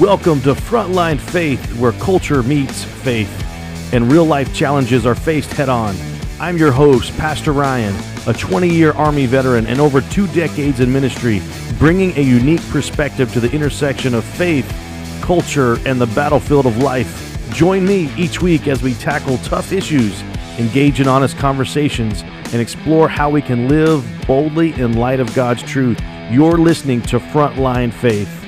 Welcome to Frontline Faith, where culture meets faith and real life challenges are faced head on. I'm your host, Pastor Ryan, a 20 year Army veteran and over two decades in ministry, bringing a unique perspective to the intersection of faith, culture, and the battlefield of life. Join me each week as we tackle tough issues, engage in honest conversations, and explore how we can live boldly in light of God's truth. You're listening to Frontline Faith.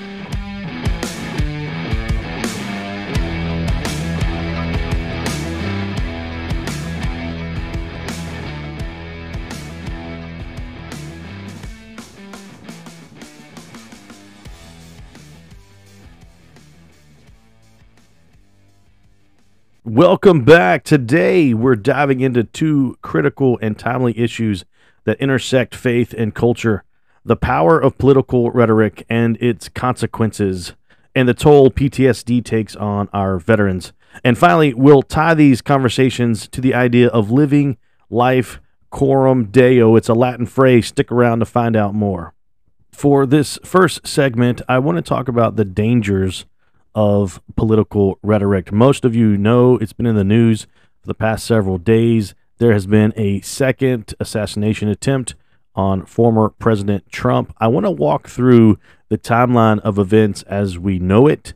Welcome back. Today, we're diving into two critical and timely issues that intersect faith and culture the power of political rhetoric and its consequences, and the toll PTSD takes on our veterans. And finally, we'll tie these conversations to the idea of living life coram deo. It's a Latin phrase. Stick around to find out more. For this first segment, I want to talk about the dangers of political rhetoric. Most of you know it's been in the news for the past several days. There has been a second assassination attempt on former President Trump. I want to walk through the timeline of events as we know it.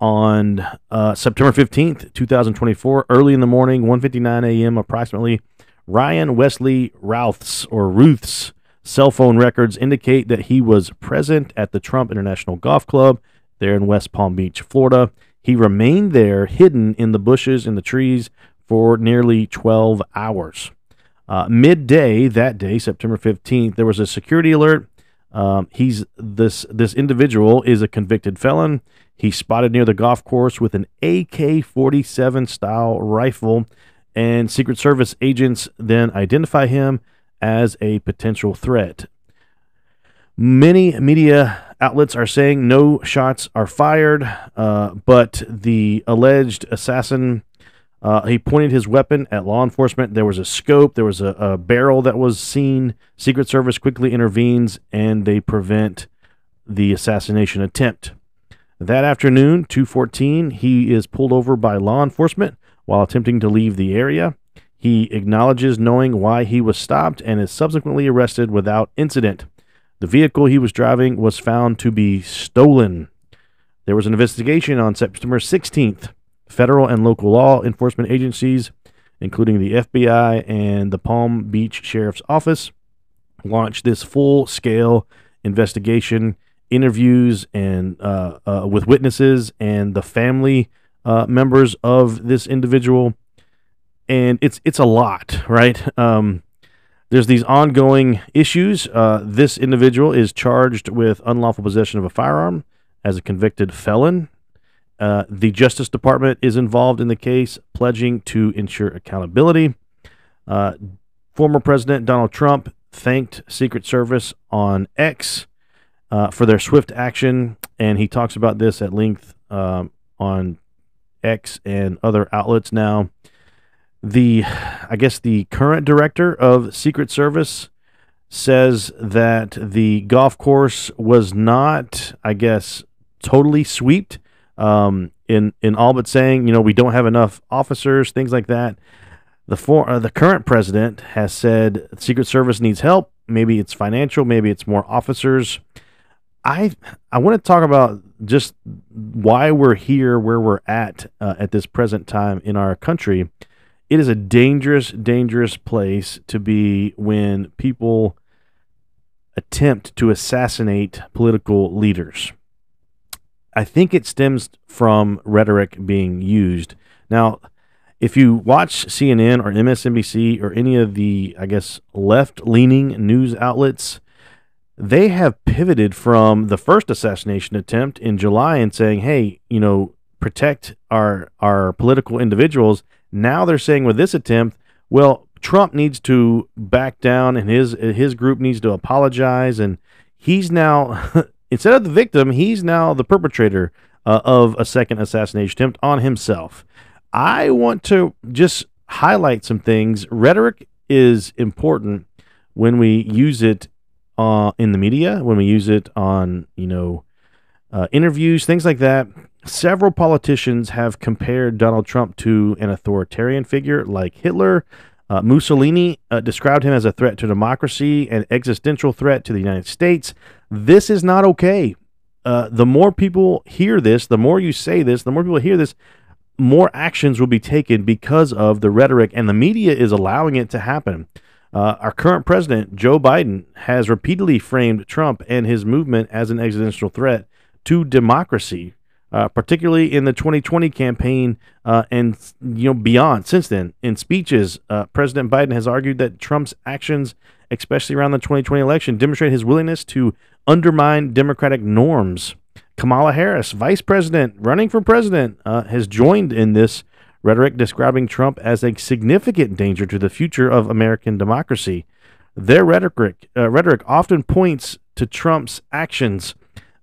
On uh, September 15th, 2024, early in the morning, 1:59 a.m. approximately, Ryan Wesley Routh's or Ruth's cell phone records indicate that he was present at the Trump International Golf Club there in West Palm Beach, Florida. He remained there, hidden in the bushes and the trees, for nearly 12 hours. Uh, midday that day, September 15th, there was a security alert. Um, he's this this individual is a convicted felon. He's spotted near the golf course with an AK-47 style rifle, and Secret Service agents then identify him as a potential threat. Many media outlets are saying no shots are fired, uh, but the alleged assassin uh, he pointed his weapon at law enforcement. There was a scope. There was a, a, barrel that was seen. Secret Service quickly intervenes and they prevent the assassination attempt. That afternoon, 214, he is pulled over by law enforcement while attempting to leave the area. He acknowledges knowing why he was stopped and is subsequently arrested without incident. The vehicle he was driving was found to be stolen. There was an investigation on September 16th Federal and local law enforcement agencies, including the FBI and the Palm Beach Sheriff's Office, launched this full scale investigation, interviews, and uh, uh, with witnesses and the family uh, members of this individual. And it's it's a lot, right? Um, there's these ongoing issues. Uh, this individual is charged with unlawful possession of a firearm as a convicted felon. Uh, the Justice Department is involved in the case, pledging to ensure accountability. Uh, former President Donald Trump thanked Secret Service on X uh, for their swift action, and he talks about this at length um, on X and other outlets now. The, I guess, the current director of Secret Service says that the golf course was not, I guess, totally swept um, in in all but saying, you know, we don't have enough officers, things like that. The for, uh, the current president has said Secret Service needs help. Maybe it's financial, maybe it's more officers. I I want to talk about just why we're here, where we're at uh, at this present time in our country. It is a dangerous, dangerous place to be when people attempt to assassinate political leaders. I think it stems from rhetoric being used. Now, if you watch CNN or MSNBC or any of the, I guess, left leaning news outlets, they have pivoted from the first assassination attempt in July and saying, hey, you know, protect our, our political individuals. Now they're saying with this attempt, well, Trump needs to back down and his his group needs to apologize and he's now Instead of the victim, he's now the perpetrator uh, of a second assassination attempt on himself. I want to just highlight some things. Rhetoric is important when we use it uh, in the media, when we use it on, you know, uh, interviews, things like that. Several politicians have compared Donald Trump to an authoritarian figure like Hitler. Uh, Mussolini uh, described him as a threat to democracy, an existential threat to the United States. This is not okay. Uh, the more people hear this, the more you say this, the more people hear this, more actions will be taken because of the rhetoric, and the media is allowing it to happen. Uh, our current president, Joe Biden, has repeatedly framed Trump and his movement as an existential threat to democracy, uh, particularly in the 2020 campaign uh, and you know beyond. Since then, in speeches, uh, President Biden has argued that Trump's actions, especially around the 2020 election, demonstrate his willingness to undermine democratic norms. Kamala Harris, vice president, running for president, uh, has joined in this rhetoric describing Trump as a significant danger to the future of American democracy. Their rhetoric, uh, rhetoric often points to Trump's actions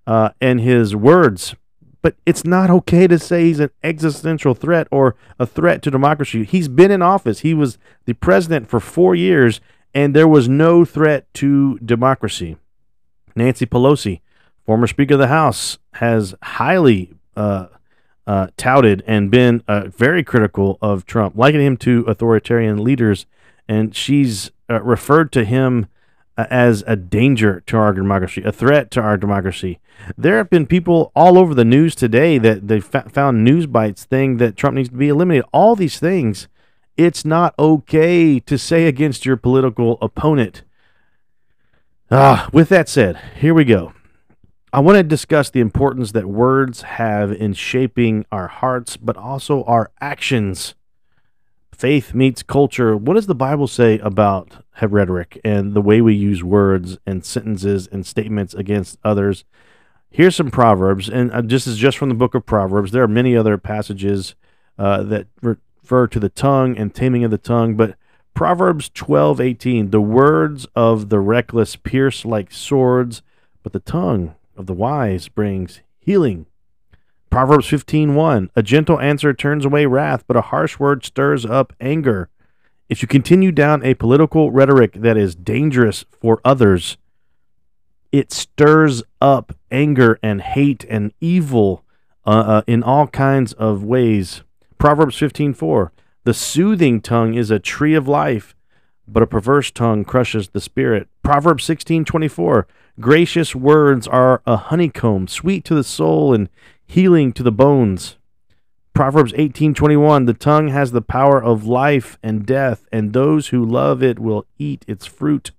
uh, and his words, but it's not okay to say he's an existential threat or a threat to democracy. He's been in office, he was the president for four years, and there was no threat to democracy. Nancy Pelosi, former Speaker of the House, has highly uh, uh, touted and been uh, very critical of Trump, likening him to authoritarian leaders. And she's uh, referred to him as a danger to our democracy, a threat to our democracy. There have been people all over the news today that they found news bites saying that Trump needs to be eliminated. All these things, it's not okay to say against your political opponent. Ah, with that said, here we go. I want to discuss the importance that words have in shaping our hearts, but also our actions. Faith meets culture. What does the Bible say about rhetoric and the way we use words and sentences and statements against others? Here's some proverbs, and uh, this is just from the book of Proverbs. There are many other passages uh, that refer to the tongue and taming of the tongue, but Proverbs 12:18 The words of the reckless pierce like swords, but the tongue of the wise brings healing. Proverbs 15:1 A gentle answer turns away wrath, but a harsh word stirs up anger. If you continue down a political rhetoric that is dangerous for others, it stirs up anger and hate and evil uh, uh, in all kinds of ways. Proverbs 15:4 the soothing tongue is a tree of life, but a perverse tongue crushes the spirit. Proverbs 16:24 Gracious words are a honeycomb, sweet to the soul and healing to the bones. Proverbs 18:21 The tongue has the power of life and death, and those who love it will eat its fruit.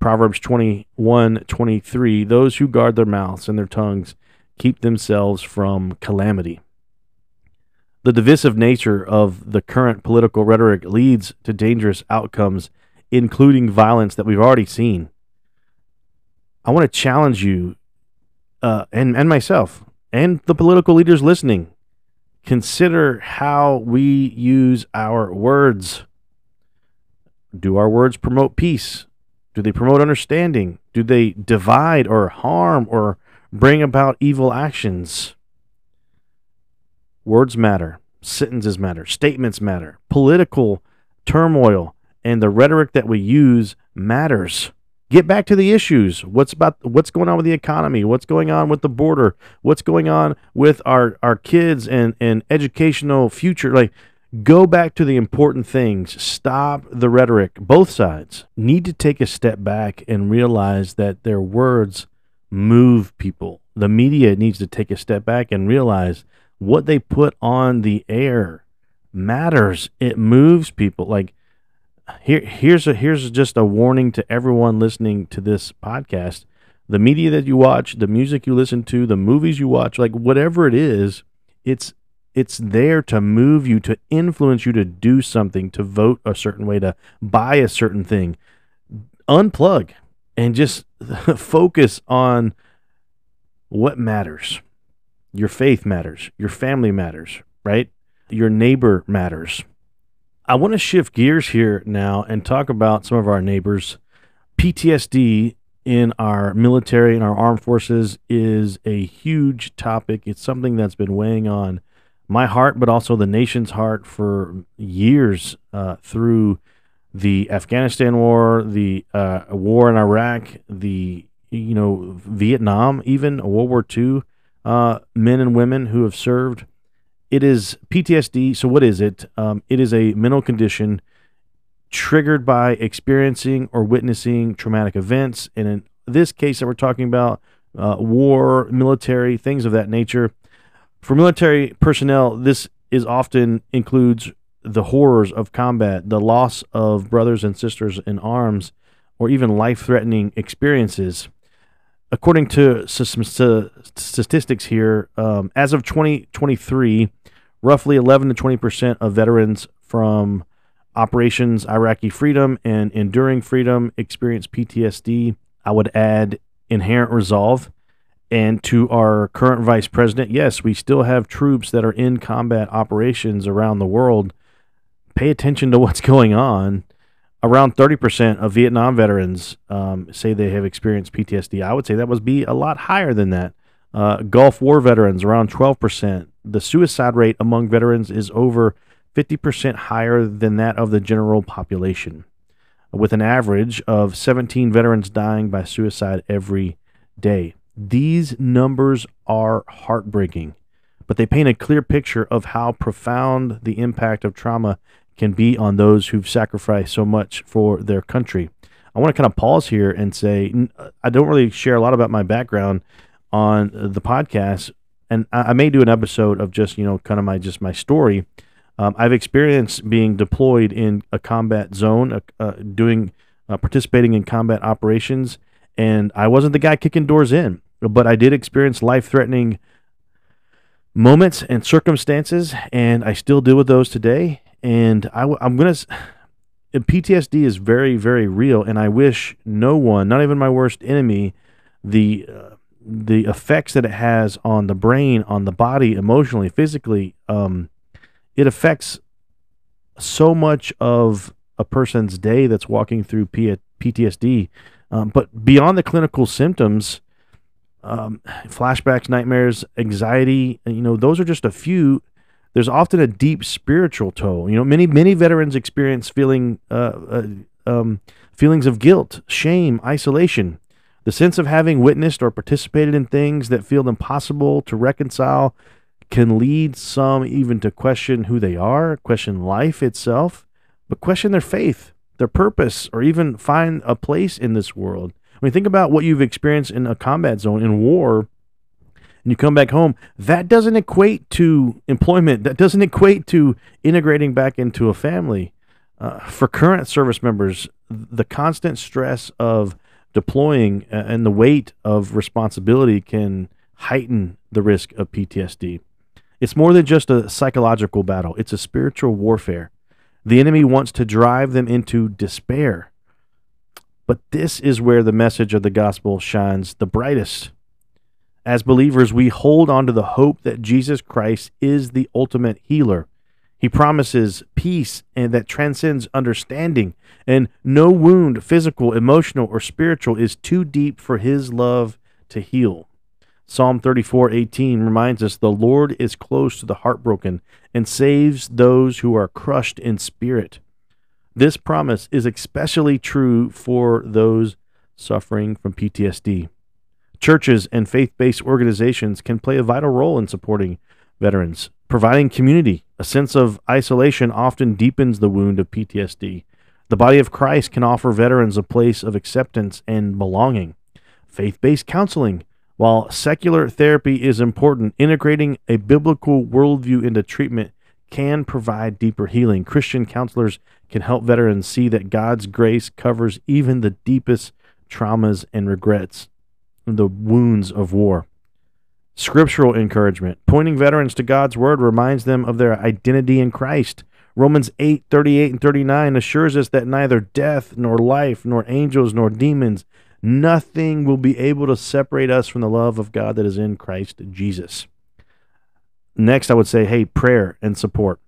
Proverbs 21:23 Those who guard their mouths and their tongues keep themselves from calamity. The divisive nature of the current political rhetoric leads to dangerous outcomes, including violence that we've already seen. I want to challenge you uh, and, and myself and the political leaders listening. Consider how we use our words. Do our words promote peace? Do they promote understanding? Do they divide or harm or bring about evil actions? Words matter, sentences matter, statements matter, political turmoil and the rhetoric that we use matters. Get back to the issues. What's about what's going on with the economy? What's going on with the border? What's going on with our our kids and and educational future? Like go back to the important things. Stop the rhetoric. Both sides need to take a step back and realize that their words move people. The media needs to take a step back and realize what they put on the air matters. It moves people. Like here here's a here's just a warning to everyone listening to this podcast. The media that you watch, the music you listen to, the movies you watch, like whatever it is, it's it's there to move you, to influence you to do something, to vote a certain way, to buy a certain thing. Unplug and just focus on what matters. Your faith matters. Your family matters, right? Your neighbor matters. I want to shift gears here now and talk about some of our neighbors. PTSD in our military and our armed forces is a huge topic. It's something that's been weighing on my heart, but also the nation's heart for years uh, through the Afghanistan war, the uh, war in Iraq, the you know, Vietnam, even World War II, uh, men and women who have served. It is PTSD. So, what is it? Um, it is a mental condition triggered by experiencing or witnessing traumatic events. And in this case that we're talking about, uh, war, military, things of that nature. For military personnel, this is often includes the horrors of combat, the loss of brothers and sisters in arms, or even life-threatening experiences. According to some statistics here, um, as of 2023, roughly 11 to 20 percent of veterans from Operations Iraqi Freedom and Enduring Freedom experience PTSD. I would add inherent resolve. And to our current vice president, yes, we still have troops that are in combat operations around the world. Pay attention to what's going on. Around 30% of Vietnam veterans um, say they have experienced PTSD. I would say that would be a lot higher than that. Uh, Gulf War veterans, around 12%. The suicide rate among veterans is over 50% higher than that of the general population, with an average of 17 veterans dying by suicide every day. These numbers are heartbreaking, but they paint a clear picture of how profound the impact of trauma can be on those who've sacrificed so much for their country. I want to kind of pause here and say I don't really share a lot about my background on the podcast, and I may do an episode of just you know kind of my just my story um, I've experienced being deployed in a combat zone, uh, uh, doing uh, participating in combat operations, and I wasn't the guy kicking doors in, but I did experience life-threatening moments and circumstances, and I still deal with those today. And I, am gonna. PTSD is very, very real, and I wish no one, not even my worst enemy, the uh, the effects that it has on the brain, on the body, emotionally, physically. Um, it affects so much of a person's day that's walking through P- PTSD. Um, but beyond the clinical symptoms, um, flashbacks, nightmares, anxiety, you know, those are just a few. There's often a deep spiritual toll. You know, many many veterans experience feeling uh, uh, um, feelings of guilt, shame, isolation, the sense of having witnessed or participated in things that feel impossible to reconcile can lead some even to question who they are, question life itself, but question their faith, their purpose, or even find a place in this world. When you think about what you've experienced in a combat zone, in war, and you come back home, that doesn't equate to employment. That doesn't equate to integrating back into a family. Uh, for current service members, the constant stress of deploying uh, and the weight of responsibility can heighten the risk of PTSD. It's more than just a psychological battle, it's a spiritual warfare. The enemy wants to drive them into despair. But this is where the message of the gospel shines the brightest. As believers, we hold on to the hope that Jesus Christ is the ultimate healer. He promises peace and that transcends understanding, and no wound, physical, emotional, or spiritual, is too deep for his love to heal. Psalm 34:18 reminds us the Lord is close to the heartbroken and saves those who are crushed in spirit. This promise is especially true for those suffering from PTSD. Churches and faith-based organizations can play a vital role in supporting veterans, providing community. A sense of isolation often deepens the wound of PTSD. The body of Christ can offer veterans a place of acceptance and belonging. Faith-based counseling while secular therapy is important, integrating a biblical worldview into treatment can provide deeper healing. Christian counselors can help veterans see that God's grace covers even the deepest traumas and regrets, the wounds of war. Scriptural encouragement. Pointing veterans to God's word reminds them of their identity in Christ. Romans 8, 38 and 39 assures us that neither death, nor life, nor angels, nor demons, Nothing will be able to separate us from the love of God that is in Christ Jesus. Next, I would say, hey, prayer and support.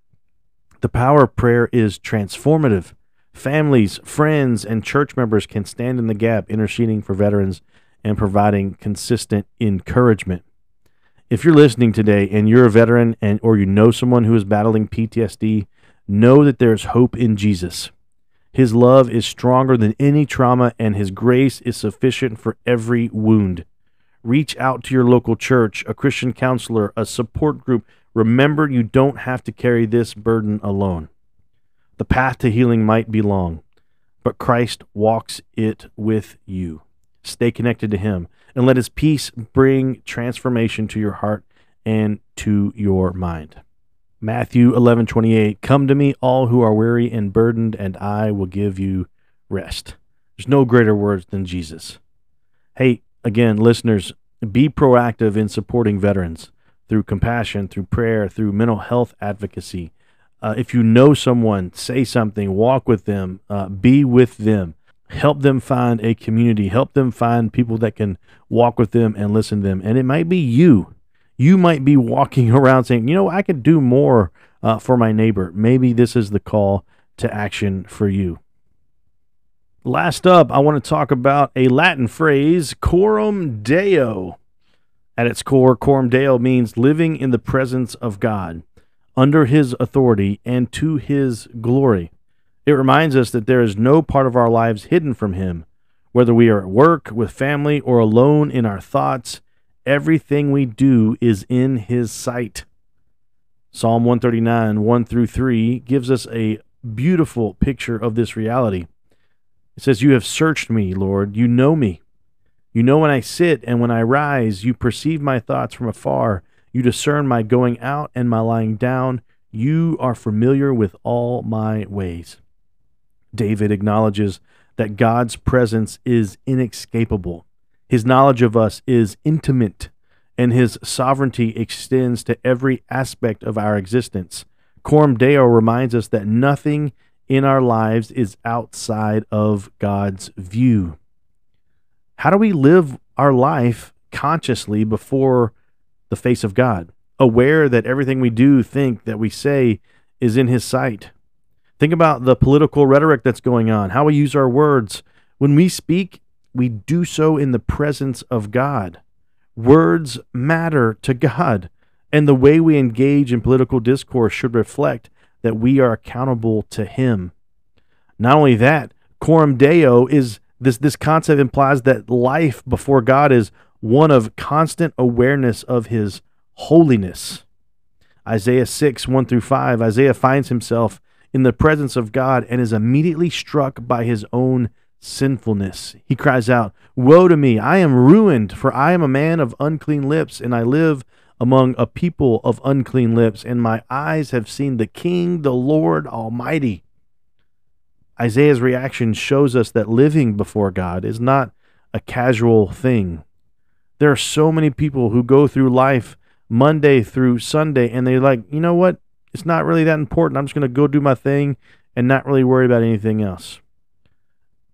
The power of prayer is transformative. Families, friends, and church members can stand in the gap, interceding for veterans and providing consistent encouragement. If you're listening today and you're a veteran and or you know someone who is battling PTSD, know that there's hope in Jesus. His love is stronger than any trauma, and His grace is sufficient for every wound. Reach out to your local church, a Christian counselor, a support group. Remember, you don't have to carry this burden alone. The path to healing might be long, but Christ walks it with you. Stay connected to Him and let His peace bring transformation to your heart and to your mind. Matthew 11:28 Come to me all who are weary and burdened and I will give you rest. There's no greater words than Jesus. Hey, again, listeners, be proactive in supporting veterans through compassion, through prayer, through mental health advocacy. Uh, if you know someone, say something, walk with them, uh, be with them, help them find a community, help them find people that can walk with them and listen to them. And it might be you. You might be walking around saying, you know, I could do more uh, for my neighbor. Maybe this is the call to action for you. Last up, I want to talk about a Latin phrase, coram deo. At its core, coram deo means living in the presence of God, under his authority, and to his glory. It reminds us that there is no part of our lives hidden from him. Whether we are at work, with family, or alone in our thoughts, everything we do is in his sight. Psalm 139, 1 through 3, gives us a beautiful picture of this reality. It says, You have searched me, Lord. You know me. You know when I sit and when I rise. You perceive my thoughts from afar. You discern my going out and my lying down. You are familiar with all my ways. David acknowledges that God's presence is inescapable. His knowledge of us is intimate, and his sovereignty extends to every aspect of our existence. Coram Deo reminds us that nothing in our lives is outside of God's view. How do we live our life consciously before the face of God, aware that everything we do, think, that we say is in His sight? Think about the political rhetoric that's going on, how we use our words. When we speak, we do so in the presence of God. Words matter to God, and the way we engage in political discourse should reflect that we are accountable to him. Not only that, coram deo is this this concept implies that life before God is one of constant awareness of his holiness. Isaiah 6, 1 through 5, Isaiah finds himself in the presence of God and is immediately struck by his own sinfulness. He cries out, Woe to me! I am ruined, for I am a man of unclean lips, and I live among a people of unclean lips, and my eyes have seen the King, the Lord Almighty. Isaiah's reaction shows us that living before God is not a casual thing. There are so many people who go through life Monday through Sunday, and they're like, you know what? It's not really that important. I'm just going to go do my thing and not really worry about anything else.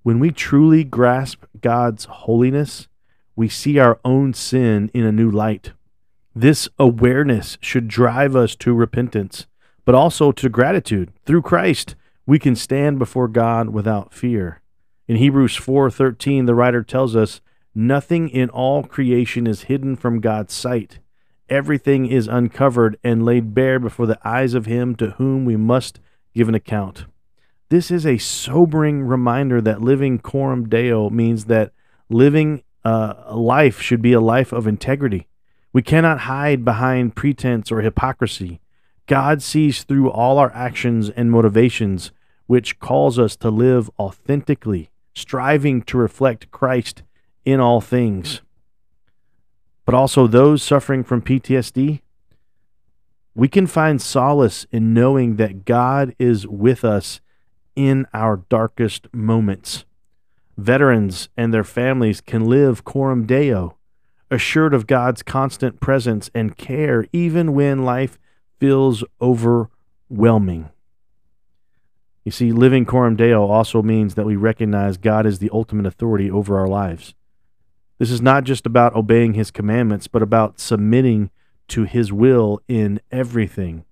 When we truly grasp God's holiness, we see our own sin in a new light. This awareness should drive us to repentance, but also to gratitude. Through Christ, we can stand before God without fear. In Hebrews 4:13, the writer tells us, "Nothing in all creation is hidden from God's sight. Everything is uncovered and laid bare before the eyes of him to whom we must give an account." This is a sobering reminder that living coram deo means that living uh, a life should be a life of integrity we cannot hide behind pretense or hypocrisy. God sees through all our actions and motivations, which calls us to live authentically, striving to reflect Christ in all things. But also, those suffering from PTSD, we can find solace in knowing that God is with us in our darkest moments. Veterans and their families can live coram deo, assured of God's constant presence and care, even when life feels overwhelming. You see, living coram deo also means that we recognize God is the ultimate authority over our lives. This is not just about obeying his commandments, but about submitting to his will in everything.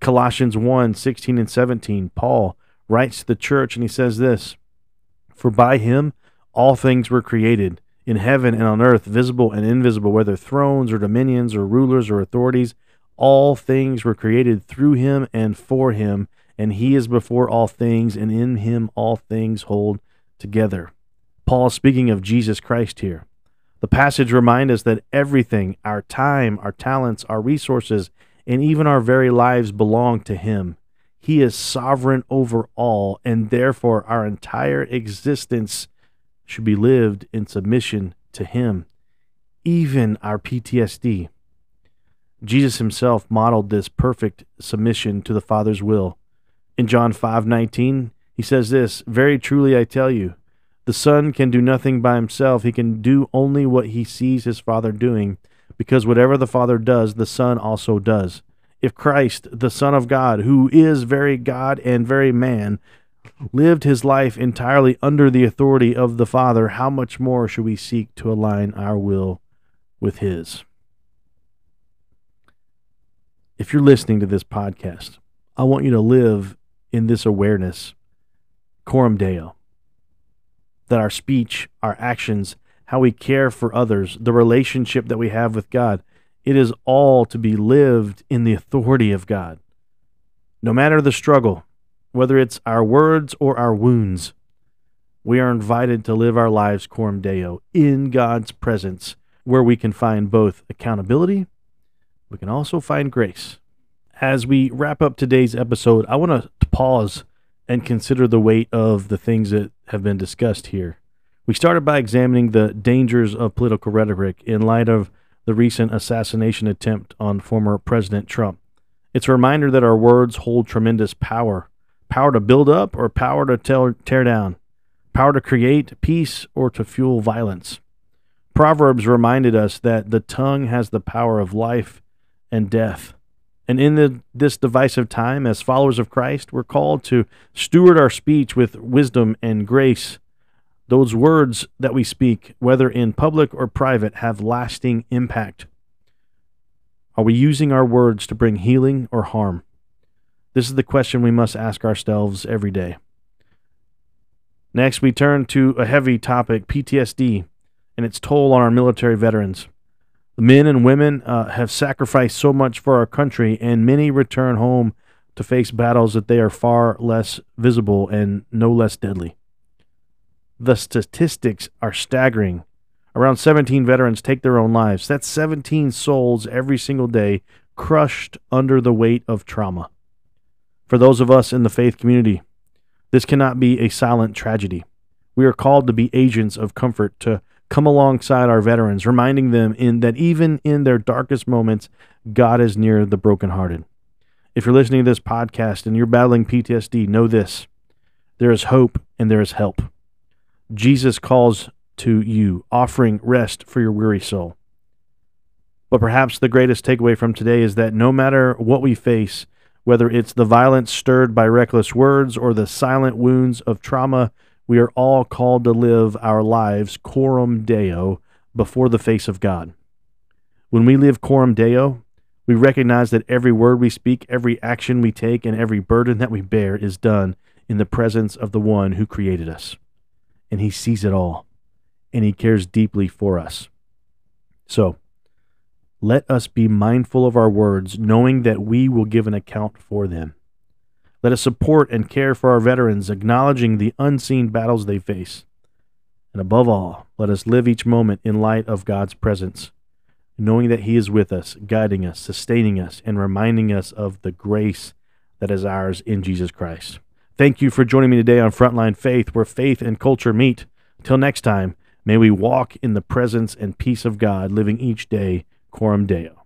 Colossians 1 16 and 17, Paul writes to the church and he says this For by him all things were created in heaven and on earth, visible and invisible, whether thrones or dominions or rulers or authorities, all things were created through him and for him, and he is before all things, and in him all things hold together. Paul is speaking of Jesus Christ here. The passage reminds us that everything, our time, our talents, our resources, and even our very lives belong to him. He is sovereign over all, and therefore our entire existence should be lived in submission to him, even our PTSD. Jesus himself modeled this perfect submission to the Father's will. In John 5:19, he says this, "Very truly I tell you, the Son can do nothing by himself. He can do only what he sees his Father doing, because whatever the Father does, the Son also does. If Christ, the Son of God, who is very God and very man, lived his life entirely under the authority of the Father, how much more should we seek to align our will with his?" If you're listening to this podcast, I want you to live in this awareness, coram deo, that our speech, our actions, how we care for others, the relationship that we have with God, it is all to be lived in the authority of God. No matter the struggle, whether it's our words or our wounds, we are invited to live our lives coram deo in God's presence, where we can find both accountability we can also find grace. As we wrap up today's episode, I want to pause and consider the weight of the things that have been discussed here. We started by examining the dangers of political rhetoric in light of the recent assassination attempt on former President Trump. It's a reminder that our words hold tremendous power power to build up or power to tear, tear down, power to create peace or to fuel violence. Proverbs reminded us that the tongue has the power of life and death. And in the, this divisive time, as followers of Christ, we're called to steward our speech with wisdom and grace. Those words that we speak, whether in public or private, have lasting impact. Are we using our words to bring healing or harm? This is the question we must ask ourselves every day. Next, we turn to a heavy topic PTSD and its toll on our military veterans. Men and women uh, have sacrificed so much for our country, and many return home to face battles that they are far less visible and no less deadly. The statistics are staggering. Around 17 veterans take their own lives. That's 17 souls every single day crushed under the weight of trauma. For those of us in the faith community, this cannot be a silent tragedy. We are called to be agents of comfort, to come alongside our veterans, reminding them in that even in their darkest moments, God is near the brokenhearted. If you're listening to this podcast and you're battling PTSD, know this there is hope and there is help. Jesus calls to you, offering rest for your weary soul. But perhaps the greatest takeaway from today is that no matter what we face, whether it's the violence stirred by reckless words or the silent wounds of trauma we are all called to live our lives coram deo before the face of God. When we live coram deo, we recognize that every word we speak, every action we take, and every burden that we bear is done in the presence of the one who created us. And he sees it all, and he cares deeply for us. So, let us be mindful of our words, knowing that we will give an account for them. Let us support and care for our veterans, acknowledging the unseen battles they face. And above all, let us live each moment in light of God's presence, knowing that He is with us, guiding us, sustaining us, and reminding us of the grace that is ours in Jesus Christ. Thank you for joining me today on Frontline Faith, where faith and culture meet. Till next time, may we walk in the presence and peace of God, living each day coram deo.